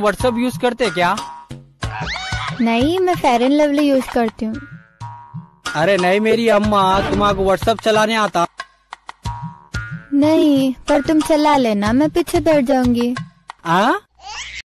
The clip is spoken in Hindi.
व्हाट्सएप यूज़ करते क्या? नहीं मैं फेयर एंड लवली यूज़ करती हूँ। अरे नहीं मेरी अम्मा तुम्हारा व्हाट्सएप चलाने आता। नहीं पर तुम चला लेना मैं पीछे बैठ जाऊँगी। हाँ?